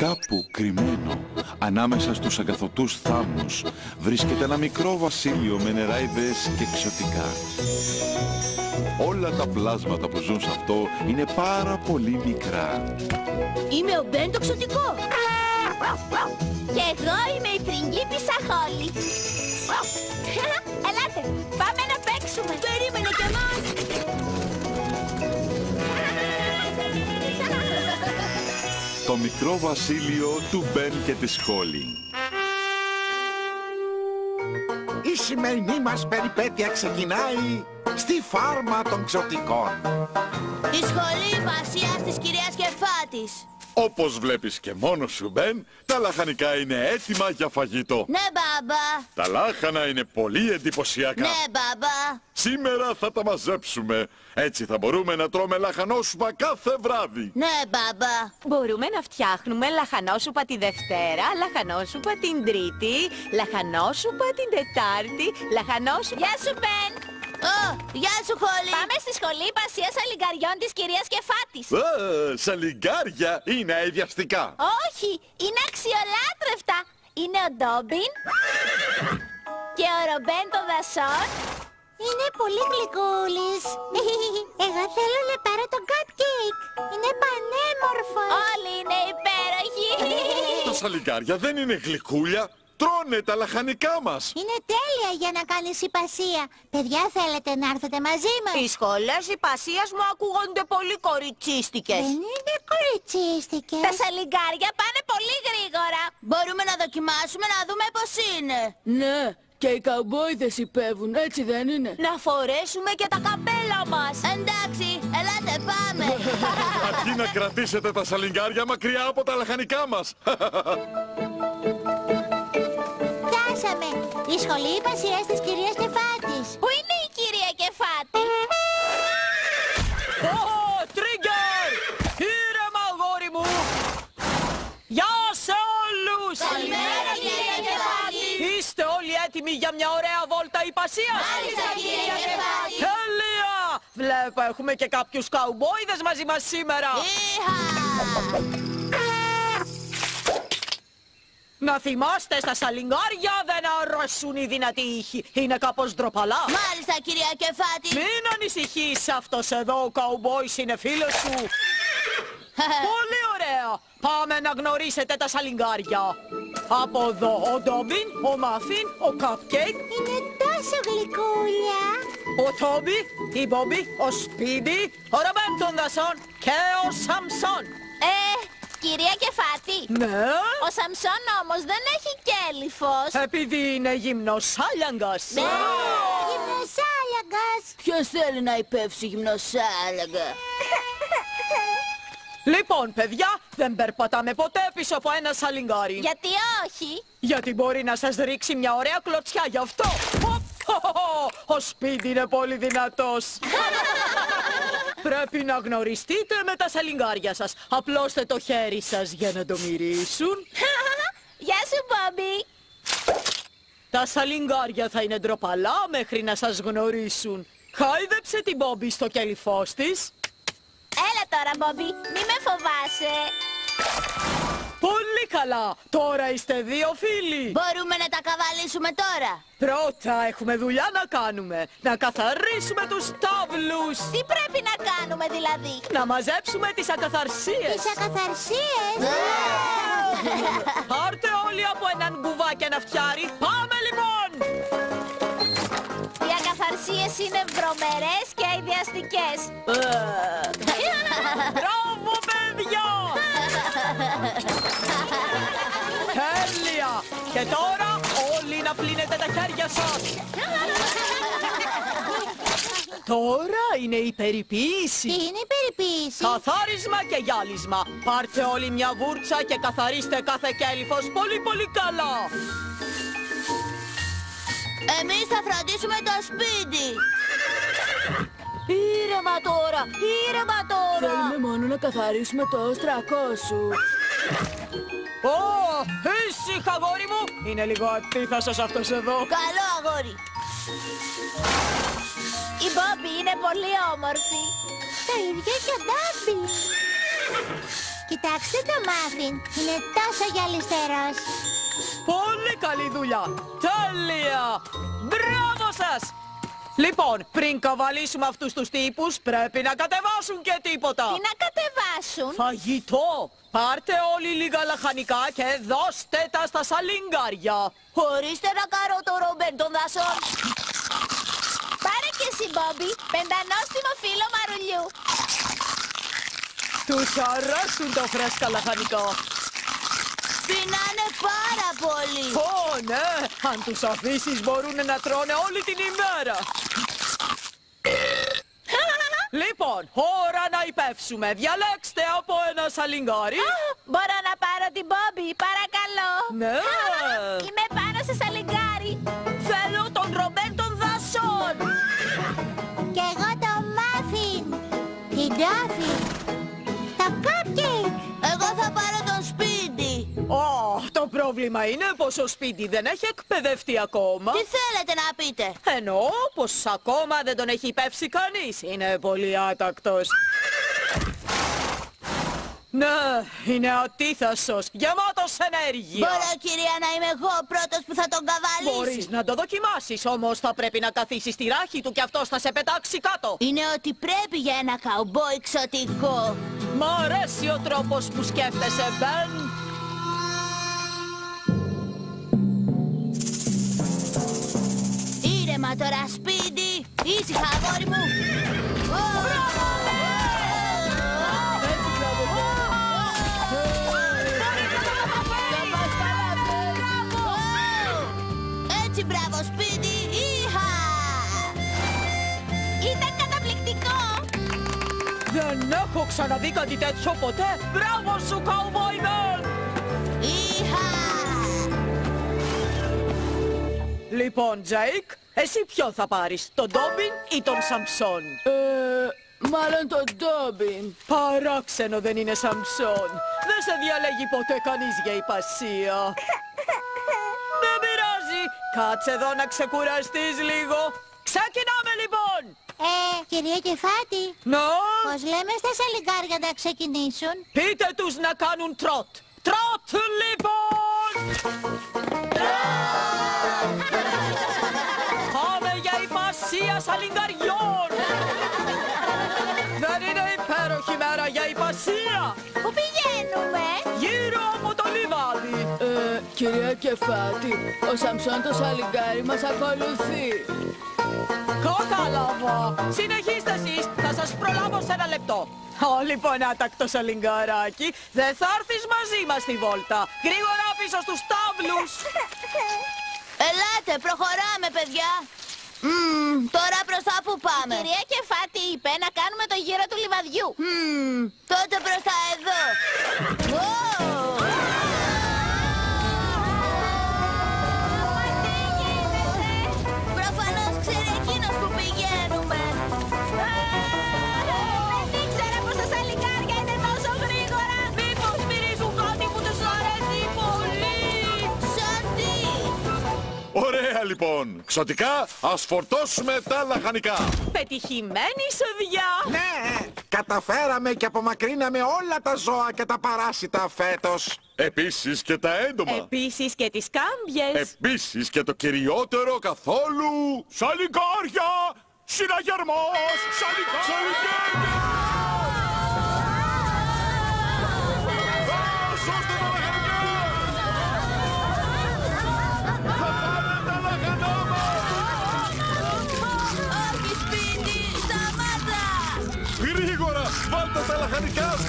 Κάπου κρυμμένο, ανάμεσα στους αγκαθωτούς θάμνους, βρίσκεται ένα μικρό βασίλειο με νεράιδες και εξωτικά. Όλα τα πλάσματα που ζουν σε αυτό είναι πάρα πολύ μικρά. Είμαι ο Μπεν το ξωτικό. Και εγώ είμαι η πριγκίπισσα Χόλι. Ελάτε, πάμε να παίξουμε. Περίμενε κι εμάς. Το μικρό βασίλειο του Μπεν και της Χόλι. Η σημερινή μας περιπέτεια ξεκινάει στη φάρμα των ξωτικών. Η σχολή Βασίας της κυρίας Κεφάτης. Όπως βλέπεις και μόνος σου, Μπεν, τα λαχανικά είναι έτοιμα για φαγητό. Ναι, μπαμπά. Τα λάχανα είναι πολύ εντυπωσιακά. Ναι, μπαμπά. Σήμερα θα τα μαζέψουμε. Έτσι θα μπορούμε να τρώμε λαχανόσουπα κάθε βράδυ. Ναι, μπαμπά. Μπορούμε να φτιάχνουμε λαχανόσουπα τη Δευτέρα, λαχανόσουπα την Τρίτη, λαχανόσουπα την Τετάρτη, λαχανόσουπα... Γεια σου, Μπεν. Ω, γεια σου, Χόλι. Πάμε στη σχολή Πασίας Αλληγκαριών της κυρίας Κεφάτης. Α, σαλιγκάρια είναι αειδιαστικά. Όχι, είναι αξιολάτρευτα. Είναι ο Ντόμπιν και ο Ρομπέν των δασών. Είναι πολύ γλυκούλης. Εγώ θέλω να πάρω το cupcake. Είναι πανέμορφο. Όλοι είναι υπέροχοι. Τα σαλιγκάρια δεν είναι γλυκούλια. Τρώνε τα λαχανικά μας. Είναι τέλεια για να κάνεις υπασία. Παιδιά, θέλετε να έρθετε μαζί μας; Οι σχολές υπασίας μου ακούγονται πολύ κοριτσίστικες. Δεν είναι κοριτσίστικες. Τα σαλιγκάρια πάνε πολύ γρήγορα. Μπορούμε να δοκιμάσουμε να δούμε πώς είναι. Ναι, και οι καουμπόιδες υπέβουν, έτσι δεν είναι; Να φορέσουμε και τα καπέλα μας. Εντάξει, ελάτε πάμε. Αρκεί να κρατήσετε τα σαλιγκάρια μακριά από τα λαχανικά μας. Φτάσαμε. Η σχολή υπασίας της κυρίας Κεφάτης. Έτοιμοι για μια ωραία βόλτα υπασίας; Μάλιστα, κυρία Κεφάτη. Τέλεια! Βλέπω έχουμε και κάποιους καουμπόιδες μαζί μας σήμερα. Είχα. Να θυμάστε στα σαλιγκάρια δεν αρέσουν οι δυνατοί ήχοι. Είναι κάπως ντροπαλά. Μάλιστα, κυρία Κεφάτη. Μην ανησυχείς, αυτός εδώ ο καουμπόης είναι φίλος σου. Πολύ ωραία. Πάμε να γνωρίσετε τα σαλιγκάρια. Από εδώ ο Ντόμπιν, ο Μάφιν, ο Καπκέικ, Είναι τόσο γλυκούλια. ο Τόμπι, η Μπόμπι, ο Σπίδι, ο Ρομπέν των Δασών και ο Σαμσόν. Ε, κυρία Κεφάτη. Ναι, Ο Σαμσόν όμως δεν έχει κέλυφος. επειδή είναι γυμνός σάλιαγκας. Ναι, γυμνοσάλιαγκας. Ποιος θέλει να ιππεύσει γυμνοσάλιαγκα. Λοιπόν, παιδιά, δεν περπατάμε ποτέ πίσω από ένα σαλιγκάρι. Γιατί όχι; Γιατί μπορεί να σας ρίξει μια ωραία κλωτσιά γι' αυτό. Οπ, Ο Σπίτι είναι πολύ δυνατός. Πρέπει να γνωριστείτε με τα σαλιγκάρια σας. Απλώστε το χέρι σας για να το μυρίσουν. Γεια σου, Μπόμπι. Τα σαλιγκάρια θα είναι ντροπαλά μέχρι να σας γνωρίσουν. Χάιδεψε την Μπόμπι στο κελυφός της. Έλα τώρα, Μπόμπι. Μη με φοβάσαι. Πολύ καλά. Τώρα είστε δύο φίλοι. Μπορούμε να τα καβαλήσουμε τώρα. Πρώτα έχουμε δουλειά να κάνουμε. Να καθαρίσουμε τους τάβλους. Τι πρέπει να κάνουμε δηλαδή; Να μαζέψουμε τις ακαθαρσίες. Τις ακαθαρσίες; Πάρτε όλοι από έναν κουβάκι ένα φτιάρι. Πάμε λοιπόν. Οι ακαθαρσίες είναι βρωμερές και αειδιαστικές. Μπράβο παιδιά. Τέλεια. Και τώρα όλοι να πλύνετε τα χέρια σας. Τώρα είναι η περιποίηση. Τι είναι η περιποίηση; Καθάρισμα και γυάλισμα. Πάρτε όλοι μια βούρτσα και καθαρίστε κάθε κέλυφος πολύ πολύ καλά. Εμείς θα φροντίσουμε το σπίτι. Ήρεμα τώρα, ήρεμα τώρα. Θέλουμε μόνο να καθαρίσουμε το όστρακό σου. Ω, ήσυχα αγόρι μου. Είναι λίγο αντίθασος αυτός εδώ. Καλό αγόρι. Η Μπόμπι είναι πολύ όμορφη. Τα ίδια και ο Ντάμπι. Κοιτάξτε το μάφιν. Είναι τόσο γυαλιστερός. Πολύ καλή δουλειά. Τέλεια. Μπράβο σας. Λοιπόν, πριν καβαλήσουμε αυτούς τους τύπους, πρέπει να κατεβάσουν και τίποτα. Τι να κατεβάσουν; Φαγητό! Πάρτε όλοι λίγα λαχανικά και δώστε τα στα σαλιγκάρια. Χωρίστε να κάνω το ρομπέν των δασών. Πάρε και εσύ, Μπόμπι. Πεντανόστιμο φίλο μαρουλιού. Τους αρέσουν τα φρέσκα λαχανικά. Πεινάνε πάρα πολύ. Ω, ναι! Αν τους αφήσεις μπορούν να τρώνε όλη την ημέρα. Λοιπόν, ώρα να υπεύσουμε. Διαλέξτε από ένα σαλιγκάρι. Μπορώ να πάρω την Μπόμπι, παρακαλώ. Ναι. Είμαι πάνω σε σαλιγκάρι. Θέλω τον ρομπέν των δασών. Και εγώ το μάφιν. Την τόφι. Το cupcake. Εγώ θα πάρω τον σπίτι. Ω, το πρόβλημα είναι πως ο σπίτι δεν έχει εκπαιδευτεί ακόμα. Τι θέλετε να πείτε; Εννοώ πως ακόμα δεν τον έχει υπεύσει κανείς. Είναι πολύ άτακτος. Ναι, είναι ατίθασος, γεμάτος ενέργεια. Μπορώ κυρία να είμαι εγώ ο πρώτος που θα τον καβαλήσει. Μπορείς να το δοκιμάσεις, όμως θα πρέπει να καθίσεις στη ράχη του και αυτός θα σε πετάξει κάτω. Είναι ότι πρέπει για ένα καουμπό εξωτικό. Μ' αρέσει ο τρόπος που σκέφτεσαι, Μπεν. Ήρεμα τώρα σπίτι. Ήσυχα αγόρι μου. Έτσι, μπράβο, Έτσι μπράβο σπίτι. Είχα. Ήταν καταπληκτικό. Δεν έχω ξαναδεί κάτι τέτοιο ποτέ. Μπράβο σου, Cowboy Man! Λοιπόν, Τζέικ, εσύ ποιο θα πάρεις, τον Ντόμπιν ή τον Σαμψόν; Ε, μάλλον τον Ντόμπιν. Παράξενο δεν είναι Σαμψόν. Δεν σε διαλέγει ποτέ κανείς για ιππασία. Δεν πειράζει. Κάτσε εδώ να ξεκουραστείς λίγο. Ξεκινάμε λοιπόν. Ε, κυρία Κεφάτη, Να, πώς λέμε στα σαλιγκάρια να ξεκινήσουν. πείτε τους να κάνουν τρότ. Τρότ λοιπόν. Πάμε για υπασία σαλιγκαριών. Δεν είναι υπέροχη μέρα για υπασία. Πού πηγαίνουμε; Γύρω από το λιβάδι. Ε, κυρία Κεφάτη, ο Σαμψόν το σαλιγκάρι μας ακολουθεί. Κατάλαβα. Συνεχίστε εσείς. Θα σας προλάβω σε ένα λεπτό. Ω, λοιπόν, άτακτο σαλιγκαράκι. Δεν θα έρθεις μαζί μας στη βόλτα. Γρήγορα πίσω στους τάβλους. Ελάτε, προχωράμε παιδιά. Μμμ, τώρα προς τα που Η πάμε. κυρία Κεφάτη είπε να κάνουμε το γύρο του λιβαδιού. Μμμ, τότε προς τα εδώ. Ω! Λοιπόν. Ξωτικά, ας φορτώσουμε τα λαχανικά. Πετυχημένη σοδιά. Ναι, καταφέραμε και απομακρύναμε όλα τα ζώα και τα παράσιτα φέτος. Επίσης και τα έντομα. Επίσης και τις κάμπιες. Επίσης και το κυριότερο καθόλου... Σαλιγκάρια! Συναγερμός! Σαλιγκάρια! Σώστε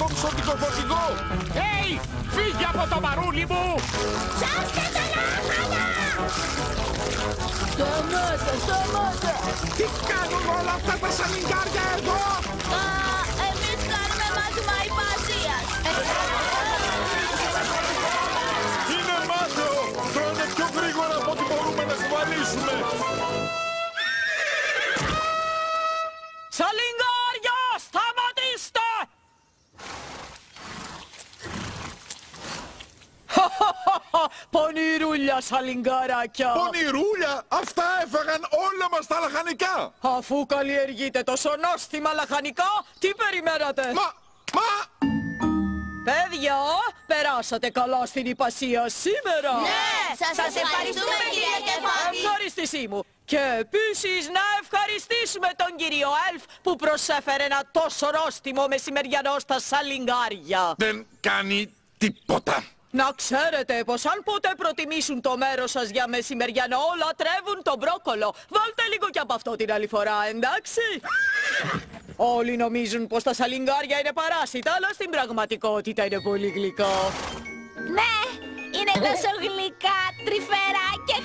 λαχανικά στον ξωτικό φορτηγό. Έι! Φύγε από το μαρούλι μου! Σώστε τα λάχανα. Σταμάτα, σταμάτα. Τι κάνουν όλα αυτά τα σαλιγκάρια Πονηρούλια σαλιγκαράκια. Πονηρούλια, αυτά έφαγαν όλα μας τα λαχανικά. Αφού καλλιεργείτε τόσο νόστιμα λαχανικά, τι περιμένατε; Μα, μα, Παιδιά, περάσατε καλά στην υπασία σήμερα. Ναι, σας ευχαριστούμε, κύριε Κεφάτη. Ευχαριστησή μου. Και επίσης να ευχαριστήσουμε τον κύριο Ελφ που προσέφερε ένα τόσο ρόστιμο μεσημεριανό στα σαλιγκάρια. Δεν κάνει τίποτα. Να ξέρετε πως αν ποτέ προτιμήσουν το μέρος σας για μεσημεριανό, λατρεύουν τον μπρόκολο. Βάλτε λίγο κι από αυτό την άλλη φορά, εντάξει; Όλοι νομίζουν πως τα σαλιγκάρια είναι παράσιτα, αλλά στην πραγματικότητα είναι πολύ γλυκά. Ναι, είναι τόσο γλυκά, τρυφερά και